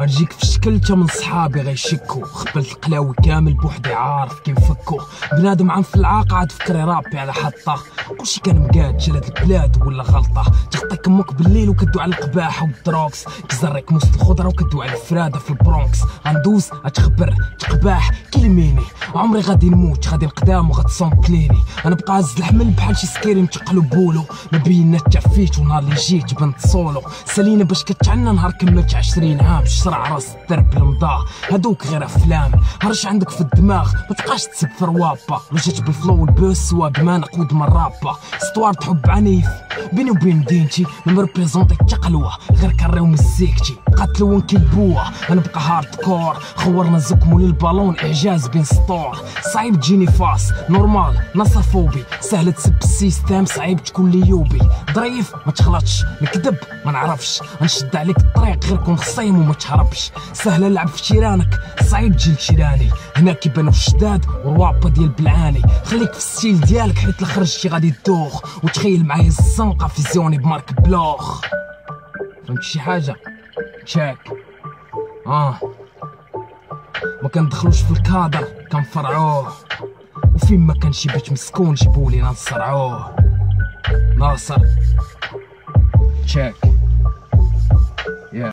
غنجيك في شكل تا من صحابي غيشكو. خبلت القلاوي كامل بوحدي عارف كيف فكو. بنادم عم في العاقة عاد فكري رابي على حطه. كلشي كان مقاد جلد البلاد ولا غلطة. تغطيك أمك بالليل وكدو على القباحة والدروكس. كزريك موسط الخضرة وكدو على الفرادة في البرونكس. غندوز أتخبر تقباح كلميني. عمري غادي نموت غادي نقدام أنا بقى هز الحمل بحال شي سكيري متقلو بولو. ما بينا تعفيت ونهار اللي جيت بنت سولو سالينا باش كتعنى نهار كملت عشرين عام. شرع راس الدرب المضا هادوك غير أفلام. هرش عندك في الدماغ ما تبقاش تسب في روابا رجعت بالفلو والبوس سواق ما نقود من الرابا ستوار حب عنيف. بيني وبين دينتي ما مريبريزونتي حتى قلوه غير كاري ومزيكتي. بقات لون كيبوه أنا بقى هارد كور خورنا زكمو للبالون. إعجاز بين سطور صعيب تجيني فاس نورمال نصفوبي. سهل تسب السيستم. صعيب تكون لي يوبي ظريف ما تغلطش نكذب. ما نعرفش. غنشد عليك الطريق غير كون خصيم وما تهربش. سهل نلعب في terrain ك صعيب تجي ل terrain ي هنا كيبانو الشداد. وروابا ديال بلعاني. خليك في ال style ديالك حيت لخرجتي غادي تدوخ. وتخيل معايا الزنقة فيزيوني بمارك بلوخ فهمت شي حاجة؟ تشاك آه ما كندخلوش في الكادر كنفرعوه. وفين ما كان شي بيت مسكون جيبولي نصرعوه ناصر. تشاك